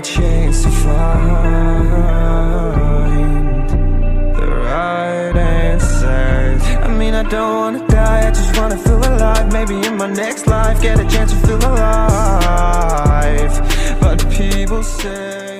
a chance to find The right answers. I mean, I don't wanna die, I just wanna feel alive. Maybe in my next life, get a chance to feel alive. But people say